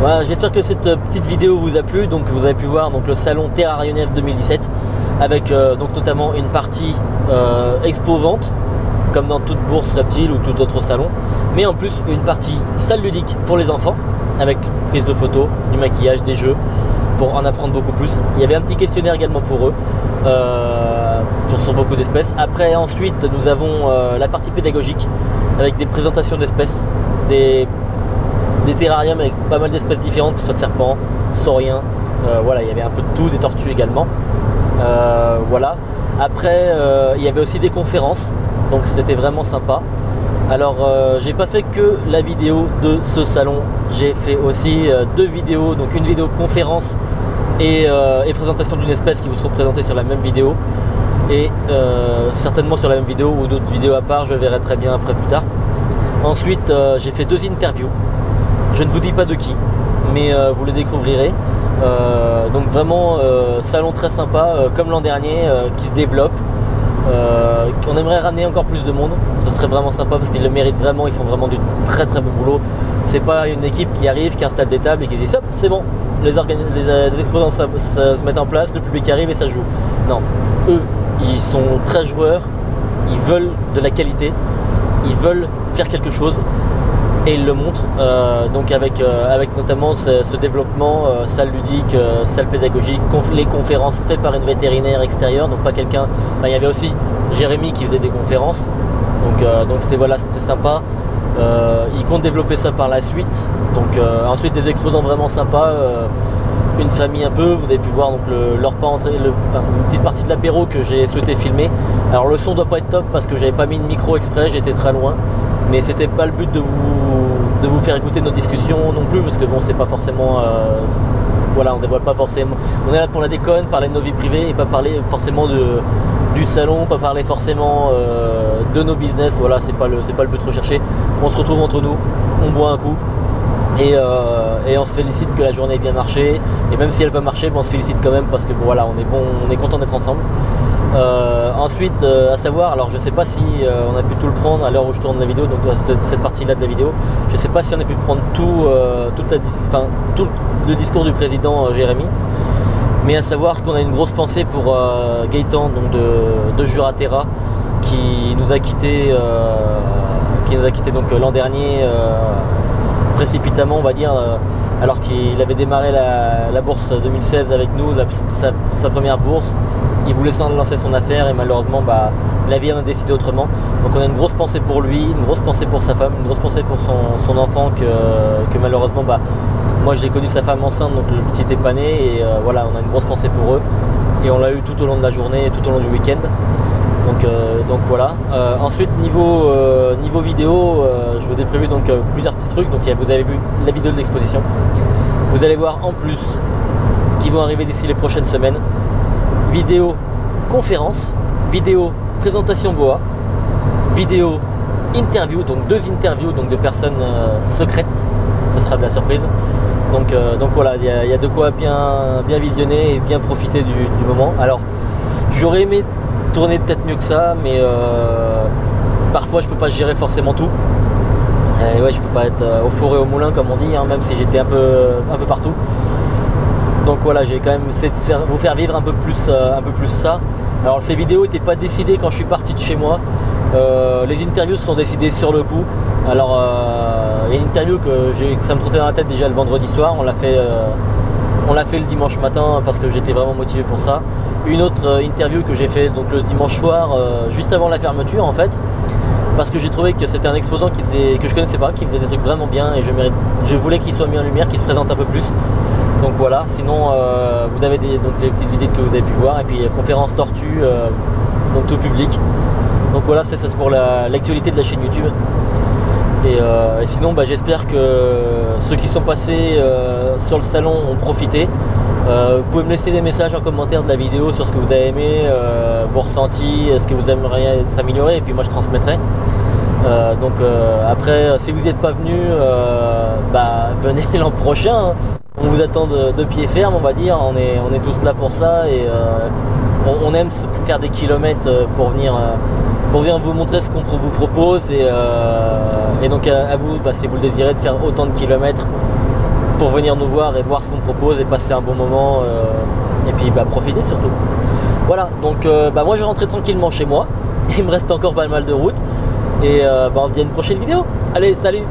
Voilà, j'espère que cette petite vidéo vous a plu. Donc vous avez pu voir donc le salon Terrarionnel 2017 avec donc notamment une partie expo vente comme dans toute bourse reptile ou tout autre salon, mais en plus une partie salle ludique pour les enfants avec prise de photos, du maquillage, des jeux pour en apprendre beaucoup plus. Il y avait un petit questionnaire également pour eux, euh, sur beaucoup d'espèces. Après, ensuite, nous avons euh, la partie pédagogique avec des présentations d'espèces, des, des terrariums avec pas mal d'espèces différentes, soit de serpents, sauriens, euh, voilà, il y avait un peu de tout, des tortues également. voilà. Après, il y avait aussi des conférences donc c'était vraiment sympa. Alors euh, j'ai pas fait que la vidéo de ce salon, j'ai fait aussi euh, deux vidéos, donc une vidéo conférence euh, et, présentation d'une espèce qui vous seront présentées sur la même vidéo et certainement sur la même vidéo ou d'autres vidéos à part, je verrai très bien après plus tard. Ensuite j'ai fait deux interviews, je ne vous dis pas de qui, mais vous le découvrirez. donc vraiment salon très sympa comme l'an dernier qui se développe. Euh, on aimerait ramener encore plus de monde, ce serait vraiment sympa parce qu'ils le méritent vraiment, ils font vraiment du très très bon boulot. C'est pas une équipe qui arrive, qui installe des tables et qui dit hop, c'est bon, les, exposants se mettent en place, le public arrive et ça joue. Non, eux, ils sont très joueurs, ils veulent de la qualité, ils veulent faire quelque chose et il le montre. Euh, donc avec, euh, avec notamment ce, développement, euh, salle ludique, salle pédagogique, les conférences faites par une vétérinaire extérieure, donc pas quelqu'un. il y avait aussi Jérémy qui faisait des conférences. Donc donc c'était voilà, c'était sympa. il compte développer ça par la suite. Donc ensuite des exposants vraiment sympas. une famille un peu, vous avez pu voir donc leur pas une petite partie de l'apéro que j'ai souhaité filmer. Alors le son doit pas être top parce que j'avais pas mis de micro exprès, j'étais très loin mais c'était pas le but de vous, de vous faire écouter nos discussions non plus parce que bon c'est pas forcément euh, voilà on dévoile pas forcément. On est là pour la déconne parler de nos vies privées et pas parler forcément du salon pas parler forcément euh, de nos business. Voilà c'est pas le pas le but recherché. On se retrouve entre nous on boit un coup euh, et, on se félicite que la journée ait bien marché. Et même si elle n'a pas marché on se félicite quand même parce que voilà on est bon on est content d'être ensemble euh, ensuite, euh, à savoir, alors je sais pas si euh, on a pu tout le prendre à l'heure où je tourne la vidéo, donc cette, partie-là de la vidéo, je sais pas si on a pu prendre tout, toute la, tout le discours du président Jérémy, mais à savoir qu'on a une grosse pensée pour Gaëtan donc de, de, Juraterra qui nous a quitté, qui nous a quitté donc l'an dernier précipitamment, on va dire, alors qu'il avait démarré la, bourse 2016 avec nous, sa première bourse il voulait lancer son affaire et malheureusement bah, la vie en a décidé autrement. Donc on a une grosse pensée pour lui, une grosse pensée pour sa femme, une grosse pensée pour son, enfant que, malheureusement bah, moi j'ai connu sa femme enceinte donc le petit est pas né et euh, voilà on a une grosse pensée pour eux et on l'a eu tout au long de la journée et tout au long du week-end. Donc, euh, donc voilà. Euh, ensuite niveau, niveau vidéo, je vous ai prévu donc plusieurs petits trucs. Donc vous avez vu la vidéo de l'exposition. Vous allez voir en plus qui vont arriver d'ici les prochaines semaines vidéo conférence, vidéo présentation boa, vidéo interview, donc deux interviews donc de personnes euh, secrètes, ce sera de la surprise. Donc, euh, voilà, il y, a de quoi bien visionner et bien profiter du, moment. Alors j'aurais aimé tourner peut-être mieux que ça, mais euh, parfois je peux pas gérer forcément tout. Et ouais, je peux pas être au four et au moulin comme on dit, hein, même si j'étais un peu, un peu partout. Donc voilà, j'ai quand même essayé de faire, vous faire vivre un peu plus, euh, un peu plus ça. Alors ces vidéos n'étaient pas décidées quand je suis parti de chez moi. Euh, les interviews sont décidées sur le coup. Alors euh, il y a une interview que, ça me trottait dans la tête déjà le vendredi soir. On l'a fait, on l'a fait le dimanche matin parce que j'étais vraiment motivé pour ça. Une autre interview que j'ai fait donc le dimanche soir, juste avant la fermeture en fait parce que j'ai trouvé que c'était un exposant que je connaissais pas, qui faisait des trucs vraiment bien et je, voulais qu'il soit mis en lumière, qu'il se présente un peu plus. Donc voilà, sinon euh, vous avez des, petites visites que vous avez pu voir et puis euh, conférence tortue, euh, donc tout public. Donc voilà, c'est ça pour l'actualité de la chaîne YouTube. Et, sinon bah, j'espère que ceux qui sont passés sur le salon ont profité. vous pouvez me laisser des messages en commentaire de la vidéo sur ce que vous avez aimé, vos ressentis, ce que vous aimeriez être amélioré et puis moi je transmettrai. donc après si vous n'y êtes pas venu, bah, venez l'an prochain. Hein on vous attend de, pied ferme, on va dire. On est, tous là pour ça et euh, on, aime faire des kilomètres euh, pour venir, euh, pour venir vous montrer ce qu'on vous propose. Et, donc à, vous, bah, si vous le désirez, de faire autant de kilomètres pour venir nous voir et voir ce qu'on propose et passer un bon moment et puis bah, profiter surtout. Voilà, donc bah, moi je vais rentrer tranquillement chez moi. Il me reste encore pas mal de route. Et on se dit à une prochaine vidéo. Allez, salut